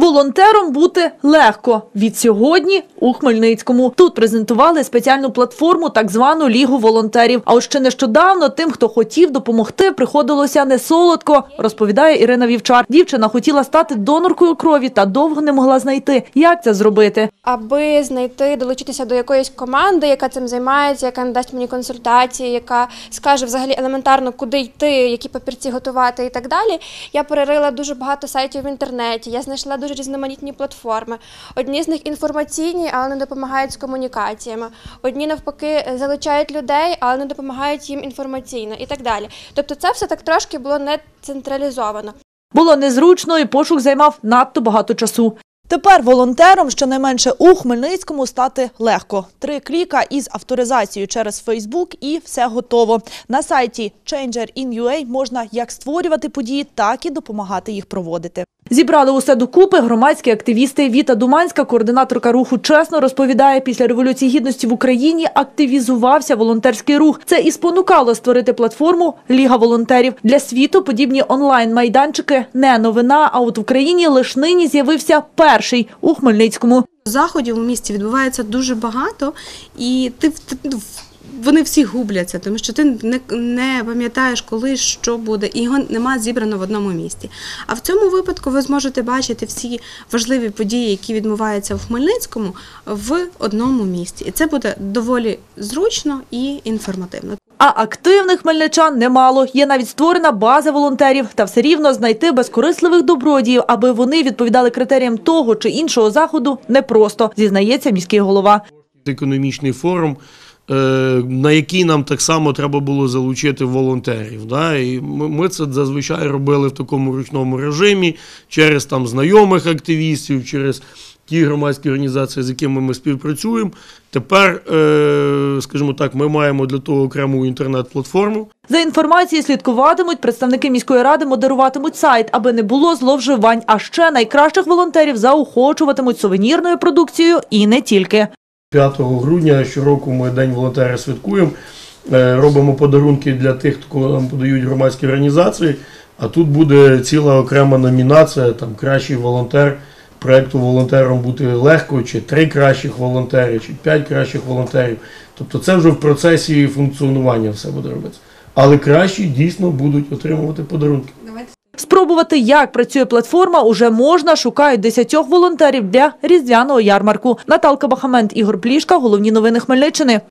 Волонтером бути легко від сьогодні у Хмельницькому. Тут презентували спеціальну платформу, так звану лігу волонтерів. А ще нещодавно тим, хто хотів допомогти, приходилося не солодко, розповідає Ірина Вівчар. Дівчина хотіла стати доноркою крові та довго не могла знайти, як це зробити. аби знайти, долучитися до якоїсь команди, яка цим займається, яка надасть мені консультації, яка скаже взагалі елементарно, куди йти, які папірці готувати і так далі. Я перерила дуже багато сайтів в інтернеті. Я знайшла дуже різноманітні платформи. Одні з них інформаційні, але не допомагають з комунікаціями. Одні навпаки залучають людей, але не допомагають їм інформаційно і так далі. Тобто, це все так трошки було не централізовано. Було незручно і пошук займав надто багато часу. Тепер волонтером щонайменше у Хмельницькому стати легко. Три кліка із авторизацією через Фейсбук і все готово. На сайті Changer.in.ua можна як створювати події, так і допомагати їх проводити. Зібрали усе докупи громадські активісти. Віта Думанська, координаторка руху «Чесно», розповідає, після Революції Гідності в Україні активізувався волонтерський рух. Це і спонукало створити платформу «Ліга волонтерів». Для світу подібні онлайн-майданчики не новина, а от в Україні лише нині з'явився перший у Хмельницькому. Заходів у місті відбувається дуже багато, і ти, в- вони всі губляться, тому що ти не, не пам'ятаєш, коли що буде, і його нема зібрано в одному місті. А в цьому випадку ви зможете бачити всі важливі події, які відбуваються в Хмельницькому, в одному місті. І це буде доволі зручно і інформативно. А активних хмельничан немало. Є навіть створена база волонтерів. Та все рівно знайти безкорисливих добродіїв, аби вони відповідали критеріям того чи іншого заходу, непросто, зізнається міський голова. економічний форум, на який нам так само треба було залучити волонтерів. Да? І ми, ми це зазвичай робили в такому ручному режимі через там знайомих активістів, через ті громадські організації, з якими ми співпрацюємо. Тепер, е, скажімо так, ми маємо для того окрему інтернет-платформу. За інформацією слідкуватимуть, представники міської ради модеруватимуть сайт, аби не було зловживань. А ще найкращих волонтерів заохочуватимуть сувенірною продукцією і не тільки. 5 грудня щороку ми День волонтера святкуємо. Е, Робимо подарунки для тих, кого нам подають громадські організації. А тут буде ціла окрема номінація, там кращий волонтер. Проекту волонтером бути легко, чи три кращих волонтери, чи п'ять кращих волонтерів. Тобто це вже в процесі функціонування все буде робитися. Але кращі дійсно будуть отримувати подарунки. Спробувати, як працює платформа, уже можна. Шукають десятьох волонтерів для різдвяного ярмарку. Наталка Бахамент, Ігор Плішка. Головні новини Хмельниччини.